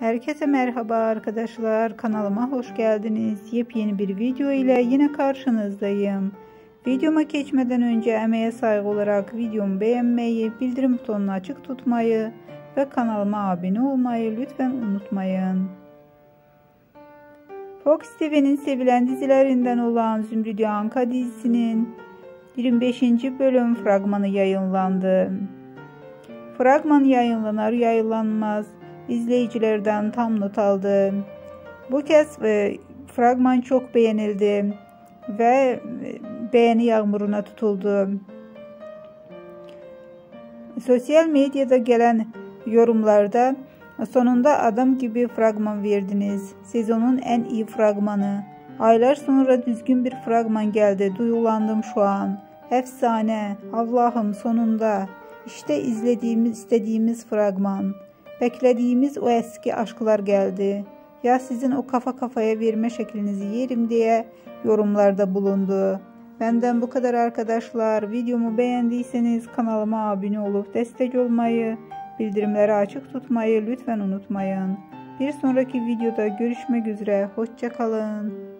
Herkese merhaba arkadaşlar. Kanalıma hoş geldiniz. Yepyeni bir video ile yine karşınızdayım. Videoma geçmeden önce emeğe saygı olarak videomu beğenmeyi, bildirim butonunu açık tutmayı ve kanalıma abone olmayı lütfen unutmayın. Fox TV'nin sevilen dizilerinden olan Zümrüt Anka dizisinin 25. bölüm fragmanı yayınlandı. Fragman yayınlanar yayınlanmaz izleyicilerden tam not aldı. Bu kez e, fragman çok beğenildi ve e, beğeni yağmuruna tutuldu. Sosyal medyada gelen yorumlarda sonunda adam gibi fragman verdiniz. Sezonun en iyi fragmanı. Aylar sonra düzgün bir fragman geldi. Duyulandım şu an. Efsane. Allah'ım sonunda. İşte izlediğimiz, istediğimiz fragman. Beklediğimiz o eski aşklar geldi. Ya sizin o kafa kafaya verme şeklinizi yerim diye yorumlarda bulundu. Benden bu kadar arkadaşlar. Videomu beğendiyseniz kanalıma abone olup destek olmayı, bildirimleri açık tutmayı lütfen unutmayın. Bir sonraki videoda görüşmek üzere. Hoşçakalın.